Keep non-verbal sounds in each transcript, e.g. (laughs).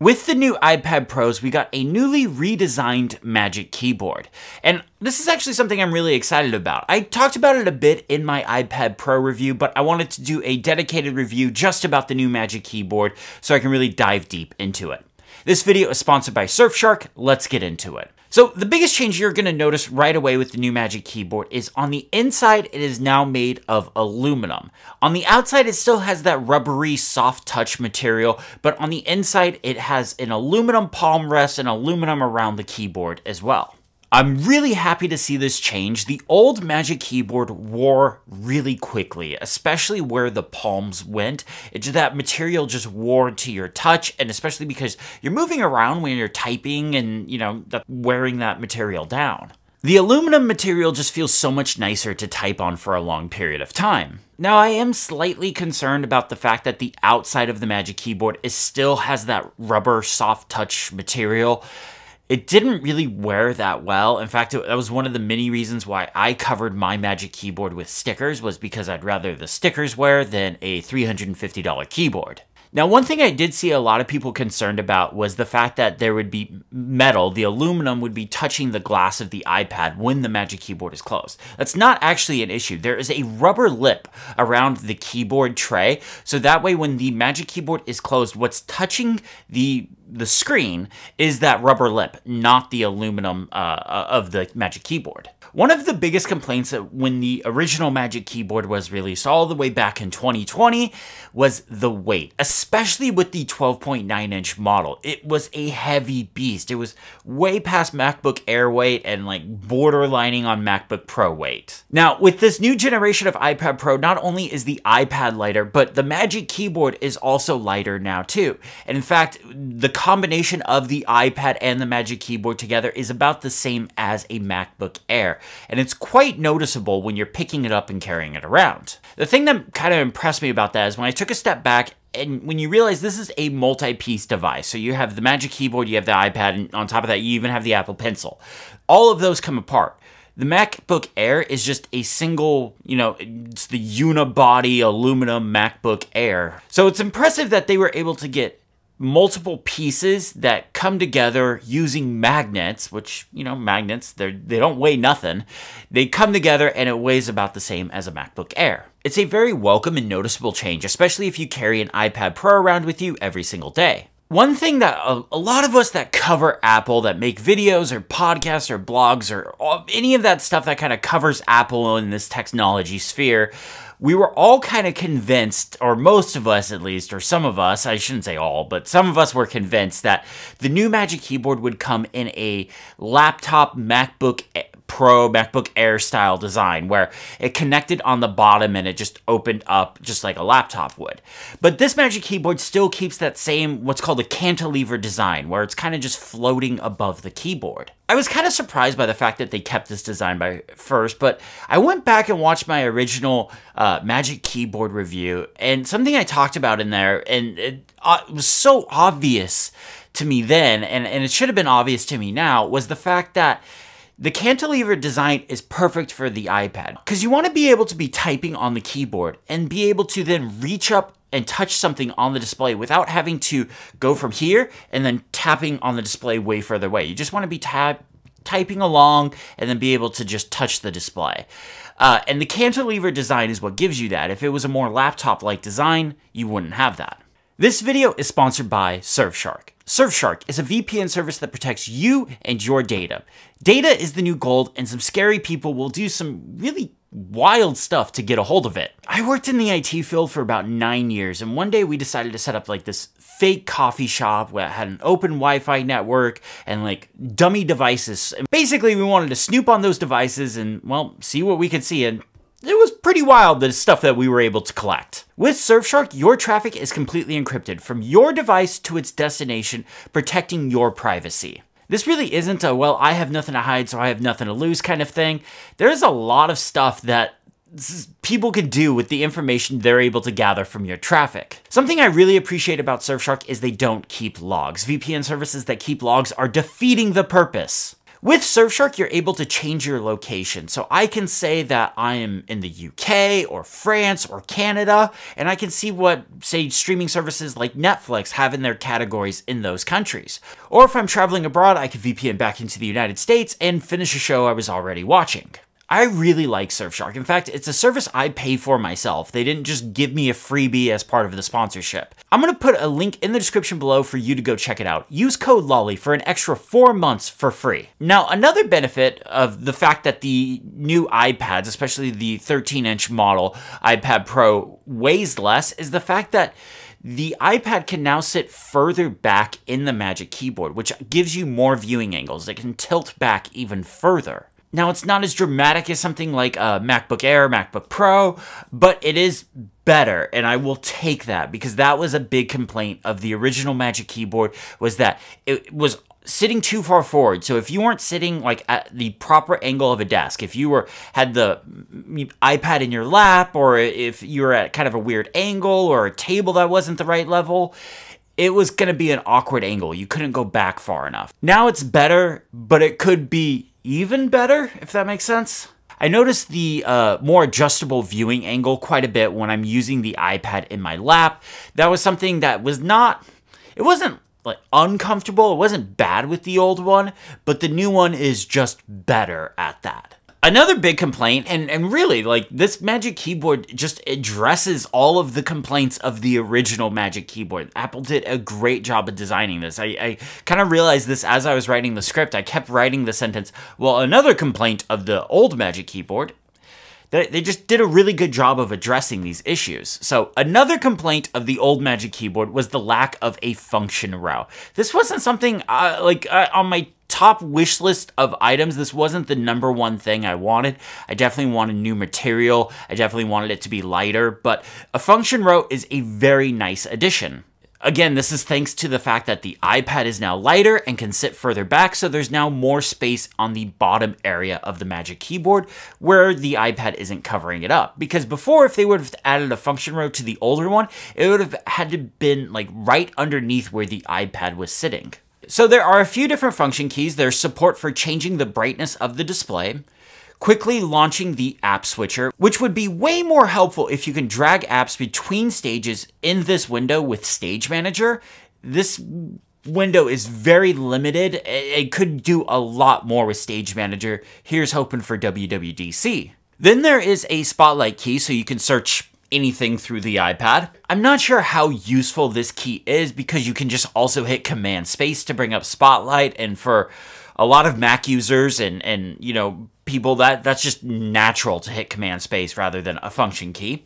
With the new iPad Pros, we got a newly redesigned Magic Keyboard. And this is actually something I'm really excited about. I talked about it a bit in my iPad Pro review, but I wanted to do a dedicated review just about the new Magic Keyboard so I can really dive deep into it. This video is sponsored by Surfshark. Let's get into it. So the biggest change you're going to notice right away with the new Magic Keyboard is on the inside, it is now made of aluminum. On the outside, it still has that rubbery soft touch material, but on the inside, it has an aluminum palm rest and aluminum around the keyboard as well. I'm really happy to see this change. The old Magic Keyboard wore really quickly, especially where the palms went. It, that material just wore to your touch, and especially because you're moving around when you're typing and, you know, wearing that material down. The aluminum material just feels so much nicer to type on for a long period of time. Now, I am slightly concerned about the fact that the outside of the Magic Keyboard is still has that rubber soft touch material it didn't really wear that well. In fact, it, that was one of the many reasons why I covered my Magic Keyboard with stickers was because I'd rather the stickers wear than a $350 keyboard. Now, one thing I did see a lot of people concerned about was the fact that there would be metal, the aluminum would be touching the glass of the iPad when the Magic Keyboard is closed. That's not actually an issue. There is a rubber lip around the keyboard tray, so that way when the Magic Keyboard is closed, what's touching the the screen is that rubber lip, not the aluminum uh, of the Magic Keyboard. One of the biggest complaints when the original Magic Keyboard was released all the way back in 2020 was the weight, especially with the 12.9 inch model. It was a heavy beast. It was way past MacBook Air weight and like borderlining on MacBook Pro weight. Now, with this new generation of iPad Pro, not only is the iPad lighter, but the Magic Keyboard is also lighter now too. And in fact, the combination of the iPad and the Magic Keyboard together is about the same as a MacBook Air and it's quite noticeable when you're picking it up and carrying it around. The thing that kind of impressed me about that is when I took a step back and when you realize this is a multi-piece device, so you have the Magic Keyboard, you have the iPad, and on top of that, you even have the Apple Pencil. All of those come apart. The MacBook Air is just a single, you know, it's the unibody aluminum MacBook Air. So it's impressive that they were able to get multiple pieces that come together using magnets, which, you know, magnets, they they don't weigh nothing. They come together and it weighs about the same as a MacBook Air. It's a very welcome and noticeable change, especially if you carry an iPad Pro around with you every single day. One thing that a, a, lot of us that cover Apple, that make videos or podcasts or blogs or any of that stuff that kind of covers Apple in this technology sphere, we were all kind of convinced, or most of us at least, or some of us, I shouldn't say all, but some of us were convinced that the new Magic Keyboard would come in a laptop MacBook Pro MacBook Air style design where it connected on the bottom and it just opened up just like a laptop would. But this Magic Keyboard still keeps that same what's called a cantilever design where it's kind of just floating above the keyboard. I was kind of surprised by the fact that they kept this design by first, but I went back and watched my original uh, Magic Keyboard review and something I talked about in there and it, uh, it was so obvious to me then and, and it should have been obvious to me now was the fact that the cantilever design is perfect for the iPad because you want to be able to be typing on the keyboard and be able to then reach up and touch something on the display without having to go from here and then tapping on the display way further away. You just want to be typing along and then be able to just touch the display. Uh, and the cantilever design is what gives you that. If it was a more laptop-like design, you wouldn't have that. This video is sponsored by Surfshark. Surfshark is a VPN service that protects you and your data. Data is the new gold, and some scary people will do some really wild stuff to get a hold of it. I worked in the IT field for about nine years, and one day we decided to set up like this fake coffee shop that had an open Wi-Fi network and like dummy devices. And basically, we wanted to snoop on those devices and, well, see what we could see. And it was pretty wild the stuff that we were able to collect. With Surfshark, your traffic is completely encrypted from your device to its destination, protecting your privacy. This really isn't a, well, I have nothing to hide, so I have nothing to lose kind of thing. There's a lot of stuff that people can do with the information they're able to gather from your traffic. Something I really appreciate about Surfshark is they don't keep logs. VPN services that keep logs are defeating the purpose. With Surfshark, you're able to change your location. So I can say that I am in the UK or France or Canada, and I can see what, say, streaming services like Netflix have in their categories in those countries. Or if I'm traveling abroad, I can VPN back into the United States and finish a show I was already watching. I really like Surfshark. In fact, it's a service I pay for myself. They didn't just give me a freebie as part of the sponsorship. I'm to put a link in the description below for you to go check it out. Use code LAWLEY for an extra four months for free. Now, another benefit of the fact that the new iPads, especially the 13 inch model iPad Pro, weighs less is the fact that the iPad can now sit further back in the Magic Keyboard, which gives you more viewing angles. It can tilt back even further. Now, it's not as dramatic as something like a MacBook Air, MacBook Pro, but it is better, and I will take that because that was a big complaint of the original Magic Keyboard was that it was sitting too far forward. So if you weren't sitting like at the proper angle of a desk, if you were had the iPad in your lap or if you were at kind of a weird angle or a table that wasn't the right level, it was going to be an awkward angle. You couldn't go back far enough. Now it's better, but it could be even better, if that makes sense. I noticed the uh, more adjustable viewing angle quite a bit when I'm using the iPad in my lap. That was something that was not, it wasn't like uncomfortable. It wasn't bad with the old one, but the new one is just better at that. Another big complaint, and, and really, like, this Magic Keyboard just addresses all of the complaints of the original Magic Keyboard. Apple did a great job of designing this. I, I kind of realized this as I was writing the script. I kept writing the sentence, well, another complaint of the old Magic Keyboard that they just did a really good job of addressing these issues. So another complaint of the old Magic Keyboard was the lack of a function row. This wasn't something uh, like uh, on my top wish list of items, this wasn't the number one thing I wanted. I definitely wanted new material. I definitely wanted it to be lighter, but a function row is a very nice addition. Again, this is thanks to the fact that the iPad is now lighter and can sit further back, so there's now more space on the bottom area of the Magic Keyboard where the iPad isn't covering it up. Because before, if they would have added a function row to the older one, it would have had to been like right underneath where the iPad was sitting. So there are a few different function keys. There's support for changing the brightness of the display, quickly launching the app switcher, which would be way more helpful if you can drag apps between stages in this window with Stage Manager. This window is very limited. It could do a lot more with Stage Manager. Here's hoping for WWDC. Then there is a spotlight key so you can search anything through the iPad. I'm not sure how useful this key is because you can just also hit command space to bring up spotlight and for a lot of Mac users and and you know people that that's just natural to hit command space rather than a function key.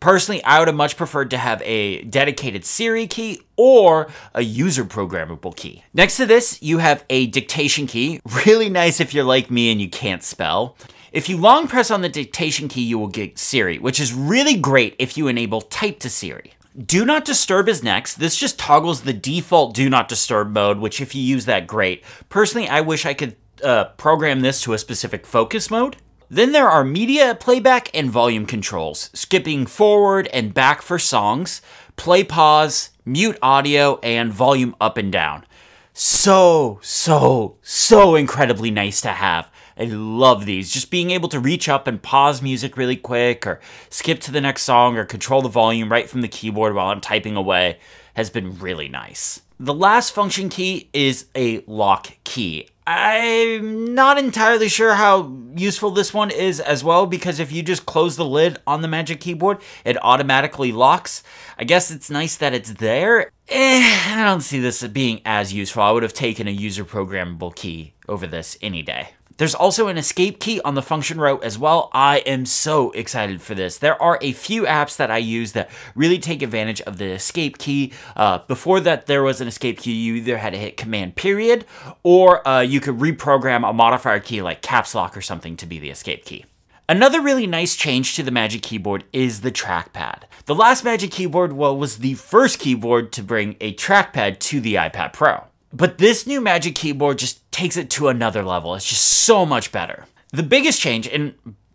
Personally, I would have much preferred to have a dedicated Siri key or a user programmable key. Next to this, you have a dictation key. (laughs) Really nice if you're like me and you can't spell. If you long press on the dictation key, you will get Siri, which is really great if you enable type to Siri. Do not disturb is next. This just toggles the default do not disturb mode, which if you use that, great. Personally, I wish I could uh, program this to a specific focus mode. Then there are media playback and volume controls, skipping forward and back for songs, play pause, mute audio, and volume up and down. So, so, so incredibly nice to have. I love these. Just being able to reach up and pause music really quick or skip to the next song or control the volume right from the keyboard while I'm typing away has been really nice. The last function key is a lock key. I'm not entirely sure how useful this one is as well because if you just close the lid on the Magic Keyboard, it automatically locks. I guess it's nice that it's there. Eh, I don't see this being as useful. I would have taken a user programmable key over this any day. There's also an escape key on the function row as well. I am so excited for this. There are a few apps that I use that really take advantage of the escape key. Uh, before that, there was an escape key. You either had to hit command period or uh, you could reprogram a modifier key like caps lock or something to be the escape key. Another really nice change to the Magic Keyboard is the trackpad. The last Magic Keyboard well, was the first keyboard to bring a trackpad to the iPad Pro. But this new Magic Keyboard just takes it to another level. It's just so much better. The biggest change, and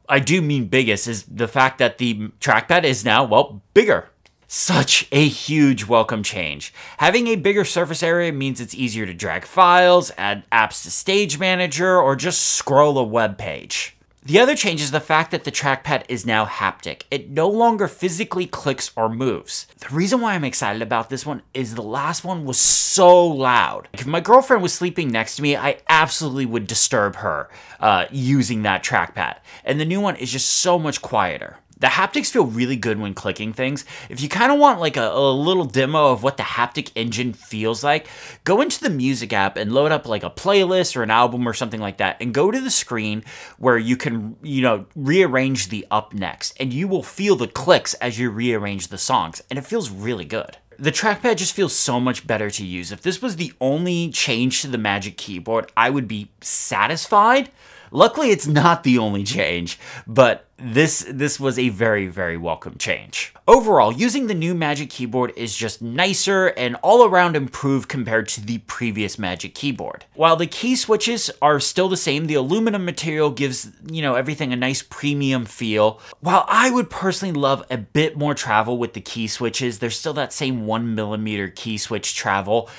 I do mean biggest, is the fact that the trackpad is now, well, bigger. Such a huge welcome change. Having a bigger surface area means it's easier to drag files, add apps to Stage Manager, or just scroll a web page. The other change is the fact that the trackpad is now haptic. It no longer physically clicks or moves. The reason why I'm excited about this one is the last one was so loud. If my girlfriend was sleeping next to me, I absolutely would disturb her uh, using that trackpad. And the new one is just so much quieter. The haptics feel really good when clicking things. If you kind of want like a, a, little demo of what the haptic engine feels like, go into the music app and load up like a playlist or an album or something like that and go to the screen where you can, you know, rearrange the up next and you will feel the clicks as you rearrange the songs and it feels really good. The trackpad just feels so much better to use. If this was the only change to the Magic Keyboard, I would be satisfied. Luckily, it's not the only change, but this this was a very very welcome change. Overall, using the new Magic Keyboard is just nicer and all around improved compared to the previous Magic Keyboard. While the key switches are still the same, the aluminum material gives, you know, everything a nice premium feel. While I would personally love a bit more travel with the key switches, there's still that same one millimeter key switch travel.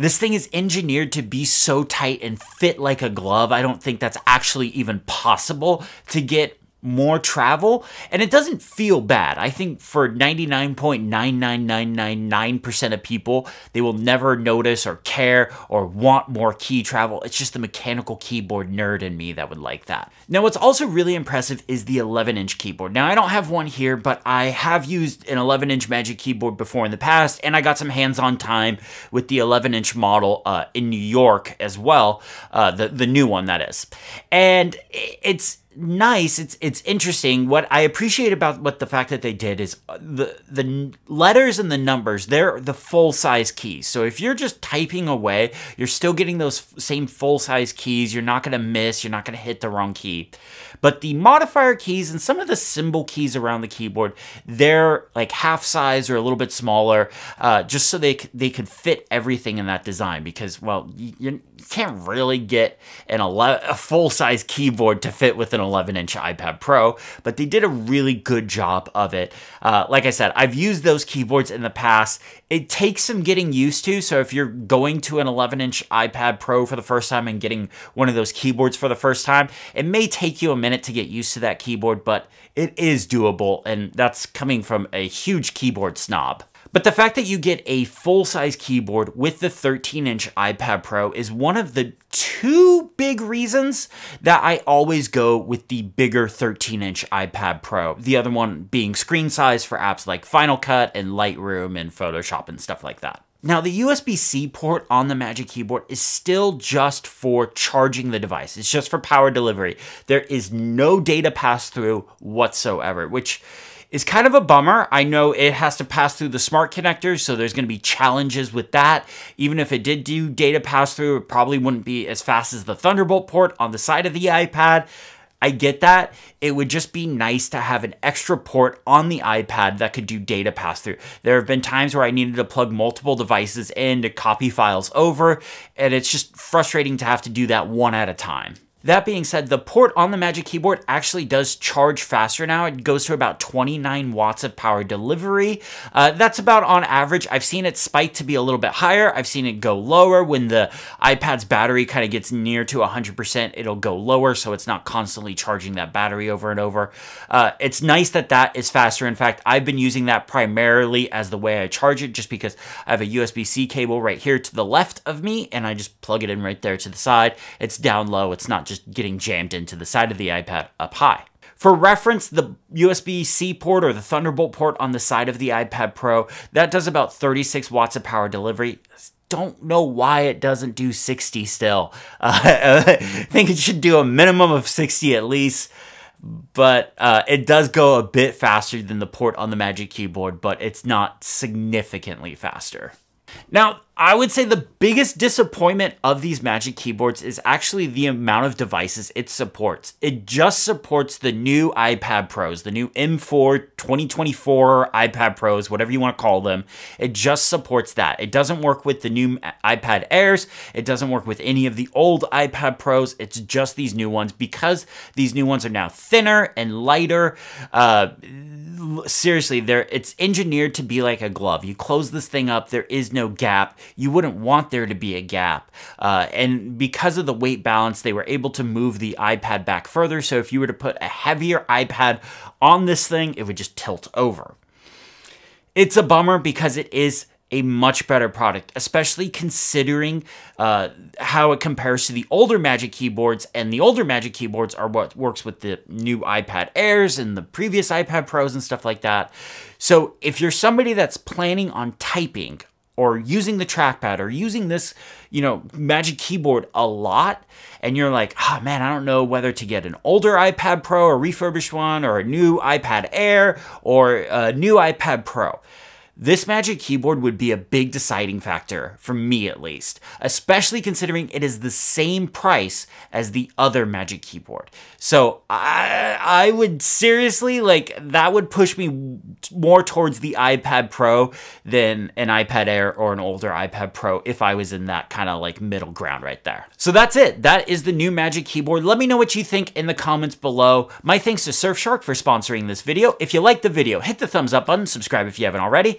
This thing is engineered to be so tight and fit like a glove. I don't think that's actually even possible to get more travel and it doesn't feel bad. I think for 99.99999% of people, they will never notice or care or want more key travel. It's just the mechanical keyboard nerd in me that would like that. Now, what's also really impressive is the 11 inch keyboard. Now, I don't have one here, but I have used an 11 inch Magic keyboard before in the past, and I got some hands on time with the 11 inch model uh, in New York as well, uh, the, the new one that is. And it's nice. It's it's interesting. What I appreciate about what the fact that they did is uh, the the letters and the numbers. They're the full size keys. So if you're just typing away, you're still getting those same full size keys. You're not going to miss. You're not going to hit the wrong key. But the modifier keys and some of the symbol keys around the keyboard, they're like half size or a little bit smaller, uh, just so they they could fit everything in that design. Because well, you, you can't really get an 11, a full size keyboard to fit with an 11 inch iPad Pro, but they did a really good job of it. Uh, like I said, I've used those keyboards in the past. It takes some getting used to. So if you're going to an 11 inch iPad Pro for the first time and getting one of those keyboards for the first time, it may take you a minute to get used to that keyboard, but it is doable. And that's coming from a huge keyboard snob. But the fact that you get a full-size keyboard with the 13-inch iPad Pro is one of the two big reasons that I always go with the bigger 13-inch iPad Pro. The other one being screen size for apps like Final Cut and Lightroom and Photoshop and stuff like that. Now, the USB-C port on the Magic Keyboard is still just for charging the device. It's just for power delivery. There is no data pass-through whatsoever, which is kind of a bummer. I know it has to pass through the smart connectors, so there's going to be challenges with that. Even if it did do data pass through, it probably wouldn't be as fast as the Thunderbolt port on the side of the iPad. I get that. It would just be nice to have an extra port on the iPad that could do data pass through. There have been times where I needed to plug multiple devices in to copy files over, and it's just frustrating to have to do that one at a time. That being said, the port on the Magic Keyboard actually does charge faster now. It goes to about 29 watts of power delivery. Uh, that's about on average. I've seen it spike to be a little bit higher. I've seen it go lower when the iPad's battery kind of gets near to 100%. It'll go lower so it's not constantly charging that battery over and over. Uh, it's nice that that is faster. In fact, I've been using that primarily as the way I charge it just because I have a USB-C cable right here to the left of me and I just plug it in right there to the side. It's down low. It's not just getting jammed into the side of the iPad up high. For reference, the USB-C port or the Thunderbolt port on the side of the iPad Pro, that does about 36 watts of power delivery. Don't know why it doesn't do 60 still. (laughs) Uh, I think it should do a minimum of 60 at least but uh, it does go a bit faster than the port on the Magic Keyboard, but it's not significantly faster. Now, I would say the biggest disappointment of these Magic keyboards is actually the amount of devices it supports. It just supports the new iPad Pros, the new M4 2024 iPad Pros, whatever you want to call them. It just supports that. It doesn't work with the new iPad Airs. It doesn't work with any of the old iPad Pros. It's just these new ones because these new ones are now thinner and lighter. Uh, seriously, there it's engineered to be like a glove. You close this thing up, there is no gap. You wouldn't want there to be a gap. Uh, and because of the weight balance, they were able to move the iPad back further. So if you were to put a heavier iPad on this thing, it would just tilt over. It's a bummer because it is a much better product, especially considering uh, how it compares to the older Magic keyboards. And the older Magic keyboards are what works with the new iPad Airs and the previous iPad Pros and stuff like that. So if you're somebody that's planning on typing or using the trackpad or using this, you know, Magic Keyboard a lot, and you're like, oh man, I don't know whether to get an older iPad Pro, a refurbished one, or a new iPad Air, or a new iPad Pro. This Magic Keyboard would be a big deciding factor, for me at least, especially considering it is the same price as the other Magic Keyboard. So I, I would seriously, like, that would push me more towards the iPad Pro than an iPad Air or an older iPad Pro if I was in that kind of like middle ground right there. So that's it. That is the new Magic Keyboard. Let me know what you think in the comments below. My thanks to Surfshark for sponsoring this video. If you liked the video, hit the thumbs up button, subscribe if you haven't already,